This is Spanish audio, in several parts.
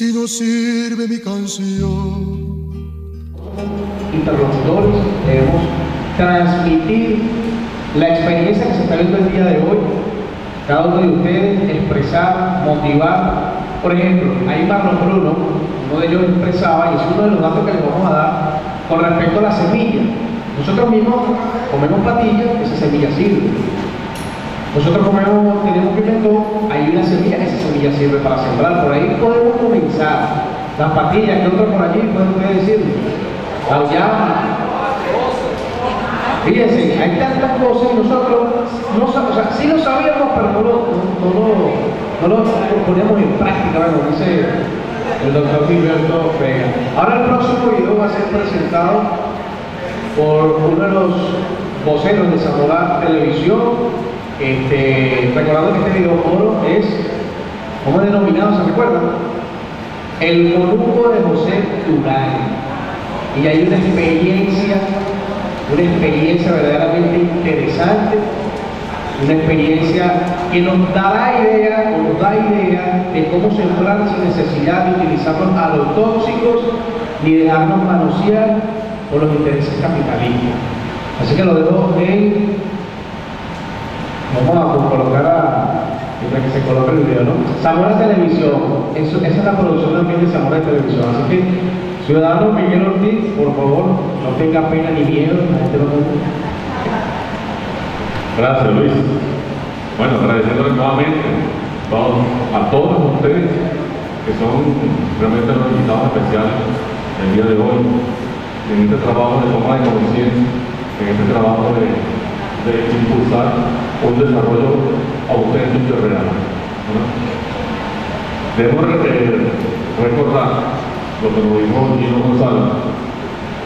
si no sirve mi canción. Interlocutores debemos transmitir la experiencia que se está viendo el día de hoy, cada uno de ustedes expresar, motivar. Por ejemplo, ahí Marlon Bruno, uno de ellos expresaba, y es uno de los datos que les vamos a dar con respecto a la semilla. Nosotros mismos comemos patillas, esa semilla sirve. Nosotros comemos, tenemos pimentón, hay una semilla, esa semilla sirve para sembrar. Por ahí podemos comenzar. Las patillas que otros por allí pueden ustedes decir. La. Fíjense, hay tantas cosas y nosotros no o sea, sí lo sabíamos, pero no lo, no, poníamos en práctica, como dice el doctor Gilberto Vega. Ahora el próximo video va a ser presentado por uno de los voceros de Zamora Televisión, este, recordando que este videoforo es, ¿cómo es denominado? ¿Se recuerdan? El monuco de José Durán. Y hay una experiencia, una experiencia verdaderamente interesante, una experiencia que nos dará idea o nos da idea de cómo sembrar sin necesidad de utilizarnos tóxicos ni dejarnos manosear por los intereses capitalistas. Así que lo dejo en Vamos a colocar a, mientras que se coloca el video, ¿no? Zamora Televisión, esa es la producción también de Zamora Televisión, así que Ciudadano Miguel Ortiz, por favor, no tenga pena ni miedo. Gracias Luis. Bueno, agradeciéndoles nuevamente a todos ustedes que son realmente los invitados especiales el día de hoy en este trabajo de toma de conciencia, en este trabajo de, de impulsar un desarrollo auténtico y real. Debemos recordar lo que nos dijo Gino González,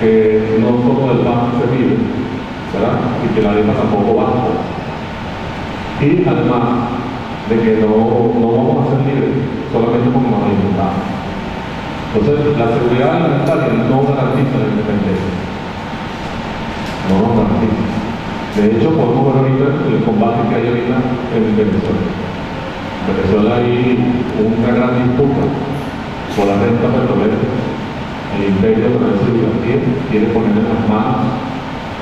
que no solo del pan se vive, ¿verdad? y que la dieta tampoco basta. Y además de que no, no vamos a ser libres solamente porque nos alimentamos. Entonces, la seguridad alimentaria no garantiza la independencia. No nos garantiza. De hecho, podemos ver ahorita el combate que hay ahorita en Venezuela. En Venezuela hay una gran disputa por la renta petrolera. El imperio de la quiere poner en las manos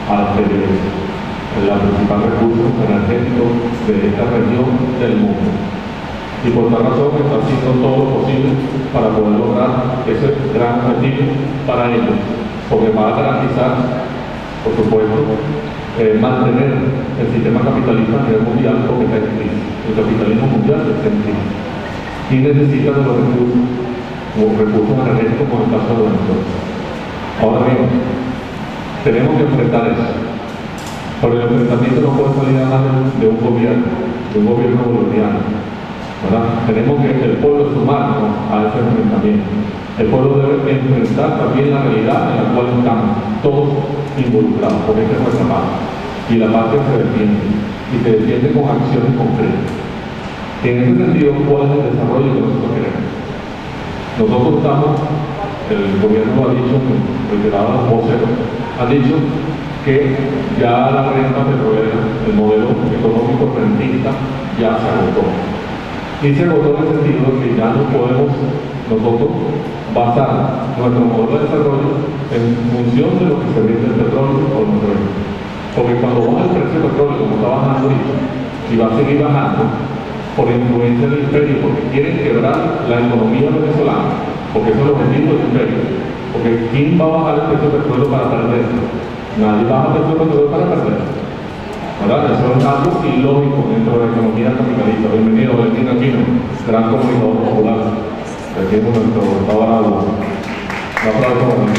a la principal recurso energético de esta región del mundo. Y por tal razón está haciendo todo lo posible para poder lograr ese gran objetivo para ellos, porque va a garantizar, por supuesto, eh, mantener el sistema capitalista a nivel mundial porque está en crisis. El capitalismo mundial está en crisis. Y necesita de los recursos, como recursos energéticos como el caso de Venezuela. Ahora bien, tenemos que enfrentar eso. Pero el enfrentamiento no puede salir nada de un gobierno, de un gobierno bolivariano. Tenemos que el pueblo sumarnos a ese enfrentamiento. El pueblo debe enfrentar también la realidad en la cual estamos todos involucrados, porque esta es nuestra parte. Y la parte se defiende, y se defiende con acciones concretas. En ese sentido, ¿cuál es el desarrollo que nosotros queremos? Nosotros estamos, el gobierno ha dicho, reiteradas voces han dicho que ya la renta petrolera, el modelo económico rentista, ya se agotó. Y se agotó en el sentido de que ya no podemos nosotros basar nuestro modelo de desarrollo en función de lo que se vende el petróleo o el petróleo. Porque cuando baja el precio del petróleo, como está bajando ahorita, y va a seguir bajando, por influencia del imperio, porque quieren quebrar la economía venezolana, porque eso es el objetivo del imperio. Porque ¿quién va a bajar el precio del petróleo para perder? Nadie baja el precio del petróleo para perder. ¿Verdad? Eso es algo ilógico dentro de la economía capitalista. Bienvenido, Valentín Aquino, gran comunicador popular. Aquí es nuestro estado Un aplauso para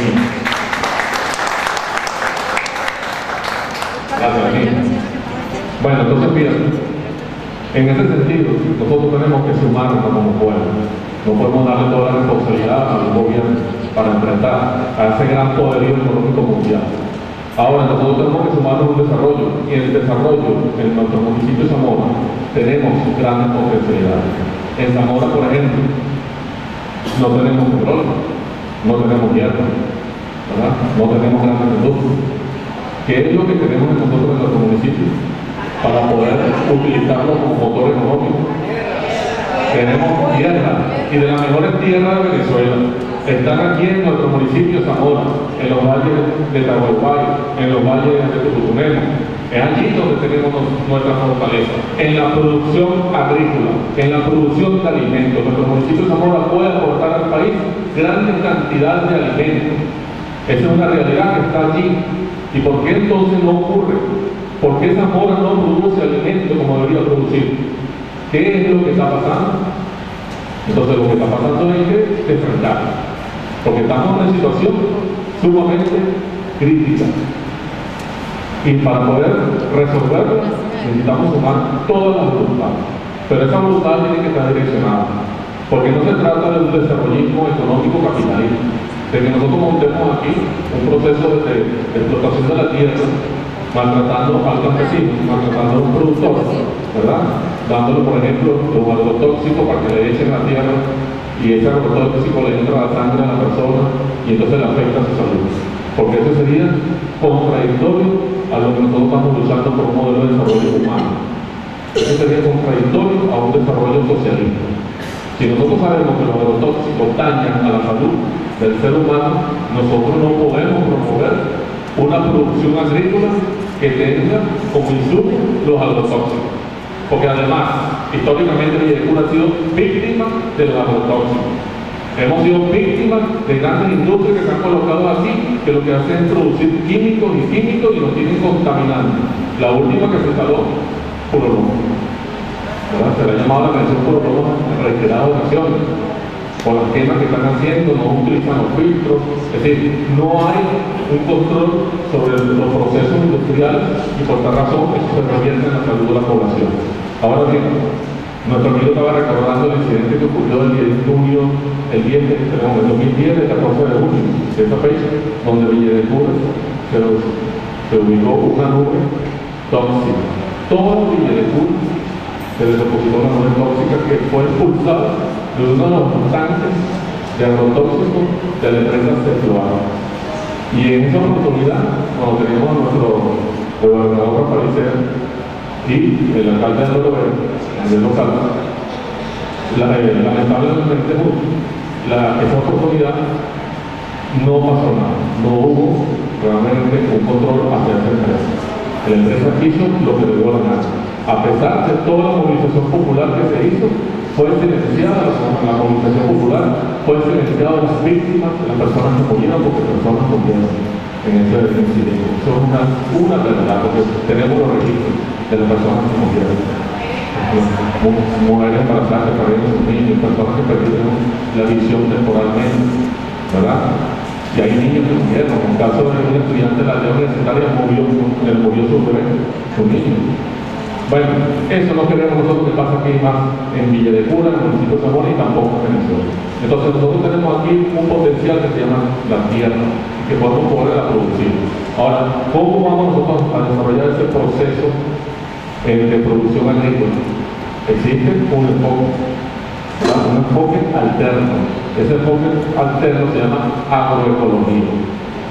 Gracias, Bueno, entonces mira, en ese sentido, nosotros tenemos que sumarnos como pueblo. No podemos darle toda la responsabilidad al gobierno para enfrentar a ese gran poderío económico mundial. Ahora nosotros tenemos que sumarnos un desarrollo y el desarrollo en nuestro municipio de Zamora tenemos grandes potencialidades. En Zamora, por ejemplo, no tenemos petróleo, no tenemos hierro, no tenemos grandes industrias. ¿Qué es lo que tenemos nosotros en nuestro municipio para poder utilizarlo como motor económico? Tenemos tierra y de las mejores tierras de Venezuela. Están aquí en nuestro municipio Zamora, en los valles de Tahualpay, en los valles de Tucutunemo. Es allí donde tenemos nuestra fortaleza, en la producción agrícola, en la producción de alimentos. Nuestro municipio Zamora puede aportar al país grandes cantidades de alimentos. Esa es una realidad que está allí. ¿Y por qué entonces no ocurre? ¿Por qué Zamora no produce alimentos como debería producir? ¿Qué es lo que está pasando? Entonces lo que está pasando es que enfrentar. Porque estamos en una situación sumamente crítica. Y para poder resolverlo necesitamos sumar todas las voluntades. Pero esa voluntad tiene que estar direccionada. Porque no se trata de un desarrollismo económico capitalista, de que nosotros montemos aquí un proceso de, de explotación de la tierra, maltratando al campesino, maltratando a un productor, ¿verdad? Dándole, por ejemplo, un agrotóxico para que le echen la tierra y ese agrotóxico le entra a la sangre a la persona y entonces le afecta a su salud. Porque eso sería contradictorio a lo que nosotros estamos luchando por un modelo de desarrollo humano. Eso sería contradictorio a un desarrollo socialista. Si nosotros sabemos que los agrotóxicos dañan a la salud del ser humano, nosotros no podemos promover una producción agrícola que tenga como insumo los agrotóxicos. Porque además, históricamente Villecura ha sido víctima de los agrotóxicos. Hemos sido víctimas de grandes industrias que se han colocado aquí, que lo que hacen es producir químicos y químicos y nos tienen contaminando. La última que se instaló, Puro ¿verdad? Se le ha llamado la atención Puro en reiteradas ocasiones. Por las quemas que están haciendo, no utilizan los filtros. Es decir, no hay un control sobre los procesos industriales y por tal razón eso se revierte en la salud de la población. Ahora bien, nuestro amigo estaba recordando el incidente que ocurrió el 10 de junio, el 10 de, perdón, el 2010, el 14 de junio, de esa fecha, donde Villa de se, se ubicó una nube tóxica. Todo Villa de se les depositó una nube tóxica que fue expulsada de uno de los tanques de agrotóxicos de la empresa Cefloa. Y en esa oportunidad, cuando teníamos a nuestro gobernador Rafael y el alcalde de Lorobero, el local, eh, lamentablemente la, esa oportunidad no pasó nada, no hubo realmente un control hacia esa empresa. La empresa hizo lo que le dio la gana. A pesar de toda la movilización popular que se hizo, fue silenciada la, la movilización popular, fue silenciada las víctimas, las personas que murieron porque personas murieron en ese incidente. Eso es una, verdad, porque tenemos los registros de las personas que murieron. Mujeres embarazadas que perdieron sus niños, personas que perdieron la visión temporalmente, ¿verdad? Y hay niños que murieron. En el caso de un estudiante de la universitaria murió, murió su su niño. Bueno, eso no queremos nosotros que pase aquí más en Villa de Cura, en el municipio de Zamora y tampoco en Venezuela. Entonces nosotros tenemos aquí un potencial que se llama la tierra que podemos poner a producir. Ahora, ¿cómo vamos nosotros a desarrollar ese proceso de producción agrícola. Existe un enfoque, un enfoque alterno. Ese enfoque alterno se llama agroecología.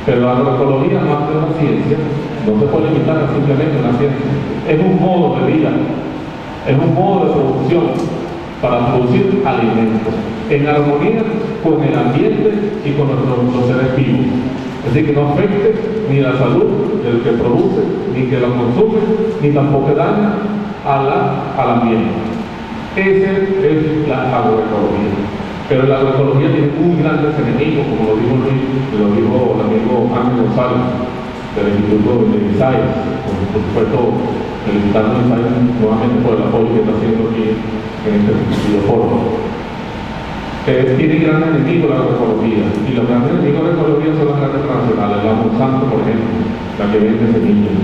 Pero la agroecología, más que una ciencia, no se puede limitar a simplemente una ciencia. Es un modo de vida, es un modo de producción para producir alimentos en armonía con el ambiente y con nuestros seres vivos. Decir, que no afecte ni la salud del que produce, ni que lo consume, ni tampoco daña a la, al ambiente. Esa es la agroecología. Pero la agroecología tiene un gran enemigo, como lo dijo Luis, lo dijo el amigo Ángel González Instituto de ISAIS, por, supuesto felicitando a ISAIS nuevamente por el apoyo que está haciendo aquí en este videoforo eh, tiene gran enemigo la agroecología y los grandes enemigos de la agroecología son las grandes transnacionales, la Monsanto por ejemplo, la que vende semillas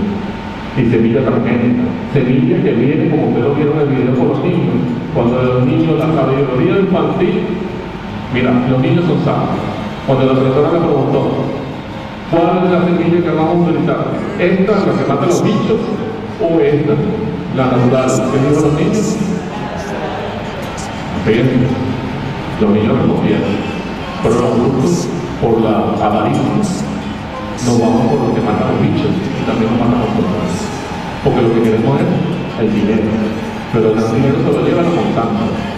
y semillas transgénicas, semillas que vienen como ustedes lo vieron en el video con los niños, cuando los niños, la sabiduría infantil, mira, los niños son sabios. Cuando la profesora me preguntó, ¿Cuál es la semilla que vamos a utilizar? ¿Esta, la que mata a los bichos? ¿O esta, la natural, que digo los niños? Bien, los niños respondían. Pero los adultos, por la avaricia, nos vamos por lo que mata a los bichos y también nos mata a nosotros. Porque lo que queremos es el dinero. Pero el dinero se lo lleva la montaña.